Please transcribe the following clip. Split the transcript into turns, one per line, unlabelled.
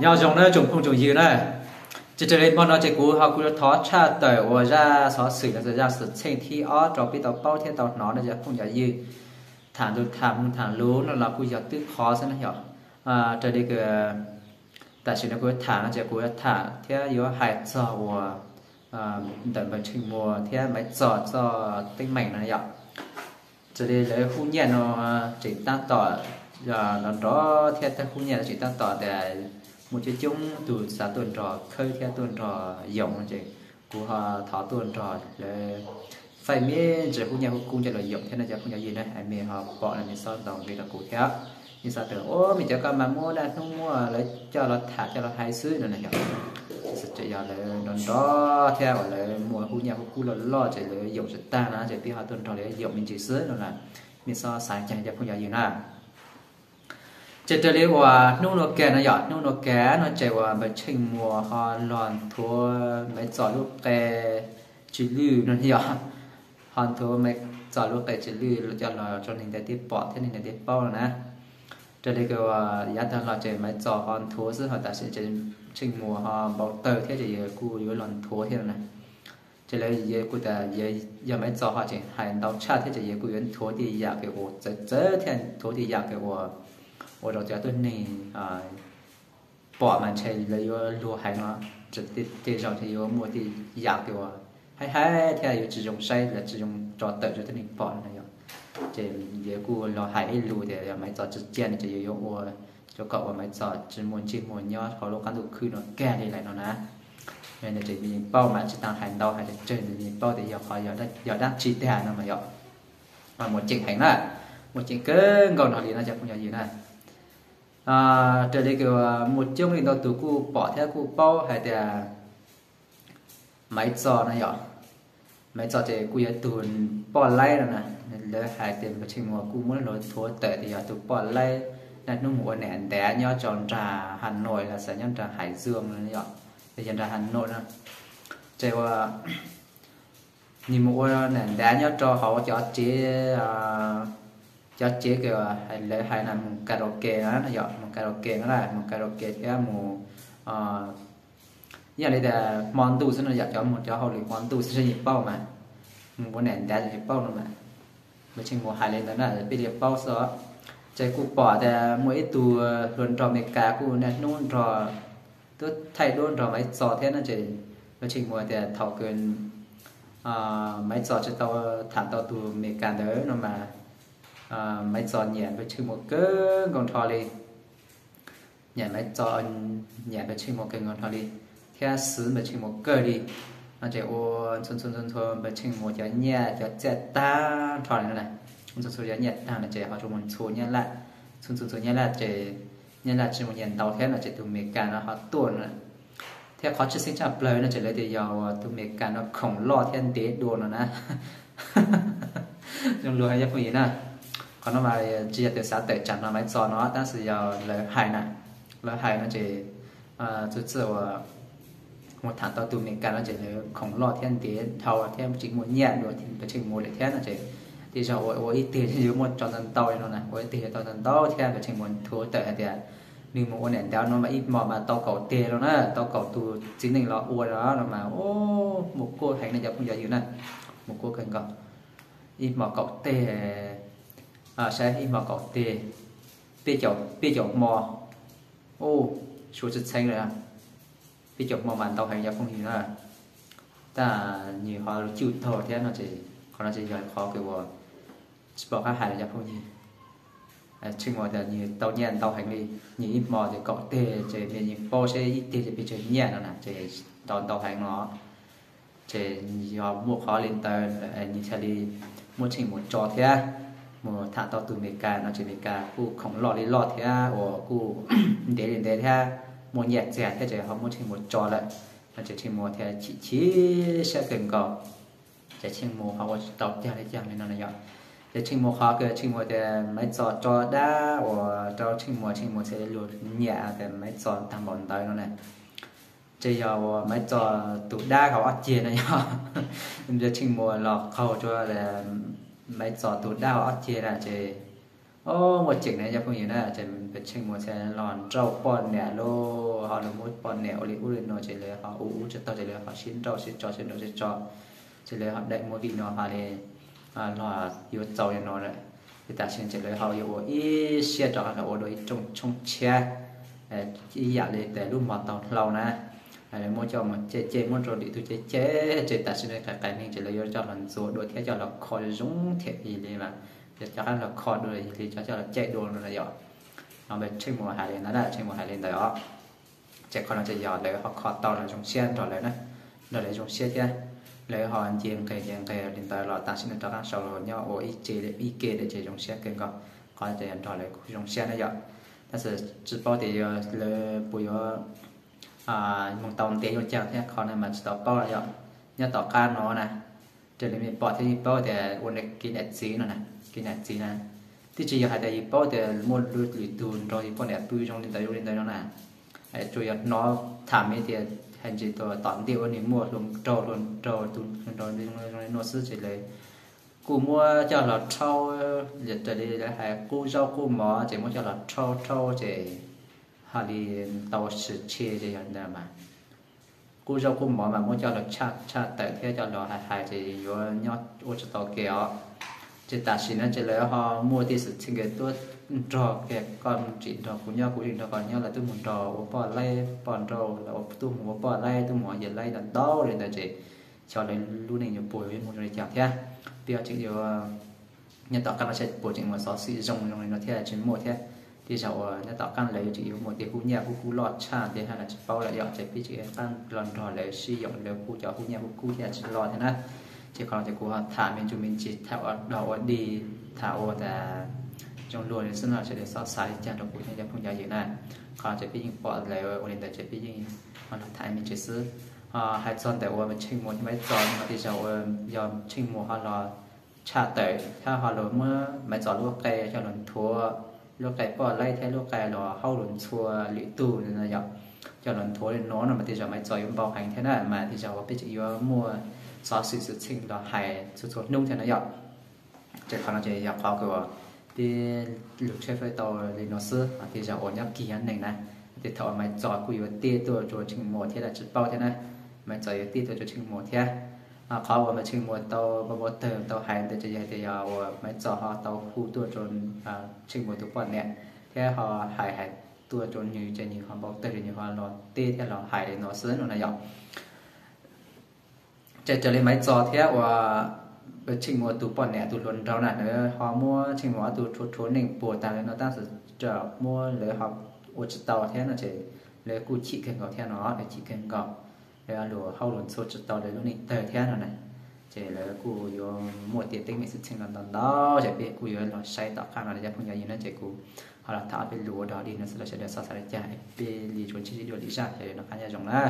nhau dòng nó trồng không trồng gì nữa. Chỉ cho nên bọn nó chỉ cú họ cú thó cha tới ở ra xó xử là ra sự xem thi ó cho biết tàu bao thiên tàu nó nó จะ không giải gì. Thản rồi thản thản lú nó là cú giờ tức khó sẽ nó hiểu. À cho đi cái tại sự nó cú thản nó chỉ cú thản thế yếu hại cho của à đợi bệnh trình mùa, thế mấy giọt cho tinh mảnh nó hiểu. Cho đi lấy khu nhẹ nó à, chỉ tăng tỏ giờ nó đó theo ta khu nhà chỉ ta tỏ để một cái chung từ xã tuần trò, khơi theo tuần trò dòng chị. Của họ thọ tuần trò để phải mi chỉ khu nhà khu nhà là dòng thế này giờ khu nhà gì đây anh mi họ, bỏ là mình so đồng vì là cụ theo như sao tưởng ô mình cho con mà mua đã không mua, lấy cho nó thả cho nó hai xứ nữa này nhở sẽ chỉ giờ là nó đó theo là mua khu nhà khu là lo chỉ là dòng sẽ ta nó chỉ biết họ tuần trò để dòng mình chỉ xứ nữa là mình so sáng chẳng cho khu nhà gì nào chế tờ lê hòa nung nó kè nó giọt nung nó kè nó chạy qua bên trên mùa họ lòn thua mấy giỏ lúc kè chỉ lư nó giọt hòn thua mấy giỏ lúc kè chỉ lư lúc cho là cho nên để tiếp bỏ thế nên để tiếp bao nè cho nên cái hòa giá thằng là chạy mấy giỏ hòn thua giữa họ ta sẽ chạy trên mùa họ bảo tờ thế thì cu với lòn thua thế này cho nên giờ cụ ta giờ giờ mấy giỏ họ chạy hành đau cha thế thì giờ cụ vẫn thua thì giờ cái ổ chết chết thế thua thì giờ cái ổ 我就觉得你啊，把门车了有路海嘛，直接介绍他有目的压给我，还还他有这种塞了这种找得就等你把那样，这也顾老海一路的也没找之间的就有我，就搞我没找只门只门要好多干都去了，干的来了呢。nên là chỉ nhìn bao mà chỉ tăng hành đâu hay là trên thì nhìn bao thì giờ họ giờ đã giờ đã chỉ thế nào mà giờ mà một chuyện hành là một chuyện cứ ngồi nói gì nó chắc không giờ gì này à trở lại kiểu à, một chiếc mình đó tụ cụ bỏ theo cụ bao hay là máy trò này nhở máy trò thì cụ giờ tụ bỏ lại rồi nè. Lấy hai tiền cái trình mùa cụ muốn nói thua tệ thì giờ tụ bỏ lại là nó mua nền té nhau tròn trà Hà Nội là sẽ nhân trà Hải Dương này nhở thì nhân trà Hà Nội nè. Chạy qua à, nhìn mua nền té nhau cho họ cho chế à, cho chế cái hay lấy hay là một karaoke đó, nó dọn một karaoke nó là một karaoke cái một giờ đây là món tu sẽ nó dọn cho một cho hậu món tu sẽ nhịp bao mà. Một con nền đá nhịp bao nữa mà. Mà chừng một hai lên đó là bị nhịp bao số chạy cụ bỏ thì mỗi tu ờ, luôn trò mệt cả cụ nè nôn trò tôi thay luôn trò mấy trò thế nó chỉ. Mà chừng một thì thảo quyền ờ, mấy trò cho tao thảm tao tu mệt cả đấy nó mà à, máy tròn nhẹ với chữ một cỡ còn thò đi nhẹ mấy giờ nhẹ với chữ một cỡ còn thò đi theo sứ với chữ một cỡ đi nó chỉ ô xuân xuân xuân xuân với chữ một cho nhẹ cho chết ta thò này. Này xuân xuân cho nhẹ ta là chỉ họ cho mình số nhẹ lại xuân xuân xuân nhẹ lại chỉ nhẹ lại chỉ một nhẹ đầu thế là chỉ từ miền cả nó họ tuôn này. Theo khó chỉ sinh ra lời nó chỉ lấy ờ, từ giàu từ miền cả nó khổng lồ thiên tế đồ nó nè. Trong lúa hay giáp gì nè còn nó mà chỉ là từ xã tệ chẳng nó mới cho nó ta sử dụng lời hài này lời hài nó chỉ chút sự một tháng tao tụi mình cả nó chỉ là khổng lồ thiên tế thầu thiên chỉ muốn nhẹ rồi thì cái chỉ muốn để thế là chỉ thì giờ ôi ôi tiền thì một cho dân tàu nó này ôi tiền tao dân tàu thế là chỉ muốn thua tệ thì nhưng mà ôn đèn tao nó mà ít mò mà tao cầu tiền rồi, á tao cầu tù chính mình lo ua đó nó mà ô một cô thấy này giờ không giờ gì này một cô cần cầu ít mỏ cầu tiền à sẽ hi mà có tê tê chậu tê chậu mò. Ô, số chất xanh rồi à tê chậu mò màn tàu hành ra không hiểu là ta nhiều họ chịu thở thế nó chỉ còn nó chỉ giỏi khó kiểu bỏ bỏ các hải là không gì chừng mà là nhiều tàu nhẹ tàu hành đi nhiều ít mò thì có tê, chỉ về như bao xe ít tê thì bị chơi nhẹ nó nè, chỉ tàu tàu hành nó. Chỉ họ mua khó lên tàu ờ, như thế đi, mua chỉ một trò thế mà thả tao từ mẹ cả nó chỉ mẹ cả cu không lo đi lo thế à or cu để đến để thế à. mua nhẹ rẻ thế chỉ họ muốn chỉ một trò lại nó chỉ chỉ mua thế à. chỉ chỉ sẽ cần cầu chỉ chỉ mua họ tao theo này chẳng nên nó là chỉ chỉ mua họ cái chỉ mua thế à, mấy trò trò đa, or trò chỉ mua chỉ mua sẽ luôn nhẹ thế mấy trò thằng bọn tay nó này. Chỉ giờ mấy trò tụ đa họ ăn chia này nhá giờ chỉ mua lọ khâu cho là mấy giò tù đào ớt chia ra chê ô một chỉnh này cho phương nhìn là chê bị chỉnh một xe lòn trâu bọn nè lô họ là một bọn nè ô lì u lên nó chê lê họ u u chê tao chê lê họ xin trâu xin cho xin trâu xin cho chê lê họ đậy mỗi vị nó họ lê nó yếu trâu cho nó lại thì ta xin chê lê họ yếu ý xe cho họ là ô đôi trong trong xe ý dạ lê tè lúc mà tao lâu nè là mua cho mà chế chế mua rồi đi tu chế chế chế ta xin cái cái này chỉ là yếu cho lần số đôi theo, cho là khó giống thiệt gì đi mà. Để cho các là khó đôi thì cho cho là chế đồ là giỏi nó về chơi mùa hải lên, nó là chơi mùa hải lên đó. Chế con nó chạy giỏi lấy họ khó to là trong xe rồi lấy này rồi lấy trong xe chứ lấy họ anh chị chiên cây em cây điện thoại là ta xin cho các sau rồi nhau ôi chế để ý kê để chế trong xe kênh có có chạy em rồi lấy trong xe này giỏi ta sẽ chỉ bao thì ờ, lấy bùi ờ, à mong tàu tiền cho chẳng thế còn này mà tàu bao là giỏi nhớ tàu ca nó nè. Trở nên mình bỏ thì bao thì ôn cái cái nét gì nữa nè, cái nét gì nè. Thì chỉ hay tại bao thì mua lúa lúa tuôn rồi bao nét bươi trong đến tới đến tới nó nè. Chủ yếu nó thảm ấy thì hành chỉ tôi tận tiêu này mua luôn, trâu luôn, trâu tuôn rồi luôn nó sử chỉ lấy. Cú mua cho là trâu giờ trở đi là hai cú rau cú mỏ, chỉ mua cho là trâu trâu chỉ hà đi tàu sự chia chỉ hiện mà. Cú rau cú mỏ mà muốn cho nó cha cha tại thế, cho nó hài hài thì vô nhót ô cho tàu kéo chỉ ta xin nó chỉ lấy họ mua thì sự chính cái tốt trò cái con chỉ trò của nhau của chúng còn nhau là tôi muốn trò ô bỏ lay bỏ trò là tôi muốn bỏ lay tôi muốn giờ lay là đau rồi là chỉ cho nên luôn này nhiều bồi với một người chặt thế. Bây giờ chỉ nhiều nhân tạo các nó sẽ bồi chỉnh một số sự rồng trong này nó thế chỉ một thế thì sau ờ, nó tạo căn lấy chị một cái khu nhà, khu khu lọt cha thì hay là chị bao lại dọn chị bị chị tăng lần tròn lấy, sử dụng lấy khu, cháu khu nhà, khu khu nhà chị lọt thế nè chỉ còn chỉ họ thả mình chúng mình chỉ thảo đầu đi thả thảo là trong luôn thì xin là sẽ để so sánh chẳng được cụ thể không giá gì này. Còn chỉ biết bỏ lại ờ, ổn định chỉ biết còn thả mình chỉ xứ. Ờ, hai chân để ôm mình chinh muốn mấy chân mà thì cháu do chinh muốn họ là cha tới cha họ lớn mới, mấy chọn lúc cây cho nó thua. ยิงมันถ่ายมันจะซื้ออ่าให้จอนแต่ว่ามันชิงหมดไม่จอนมาที่จะยอมชิงหมดเขารอชาเตยถ้าเขารอเมื่อไม่จอดลูกไก่จะหล่นทัวลูกไก่ปอดไล่แท้ลูกไก่รอเข้าหล่นชัวหรือตู้นี่นะยอมจะหล่นทัวเลยน้องมาที่จะไม่จอยยมเบาหังแค่นั้นมาที่จะว่าไปจะยอมมั่ว so sự sự情là hay sự sự nung thế này vậy chỉ còn là chỉ nhập vào cái thì lúc chơi phải tàu thì nó sơ thì giờ ổn nhất kỳ anh này nè thì thọ mày chọn của yếu tê tôi cho chừng một thế là chữ bao thế này mày chọn yếu tê tôi cho chừng một thế à khó và mà chừng một tàu và một tờ tàu hai để chơi thì à và mấy trò họ tàu phụ tua trốn ờ, à chừng một tụ bọn nè. Thế họ hải hải tua trốn như chơi như họ bảo tờ như họ lo tê, thế là hải nó sớm nó này dọc chơi chơi lên mấy trò thế và và chừng một tụ bọn nè tụ luôn rau nè nữa. Họ mua chừng một tụ trốn trốn nên bùa ta lên nó ta sẽ chờ mua lấy họ ô tàu thế nó chỉ lấy cụ chỉ cần có thế nó để chỉ cần gặp แล้วหลัวเข้าหลุนโซจุดต่อเลยลูกนี่เตะแค่นั้นนะเจแล้วกูยอมหมดเตี้ยเต็งไม่สุดเชิงกันตอนดอเจเปียกูยอมเราใช้ต่อข้างอะไรจะพุ่งยายินนะเจกูเอาละถ้าเป็นหลัวดอดีนะสละเฉลี่ยสาสารใจเปียลีชวนชิลิโดดิชาเจเนาะข้างยาจงละ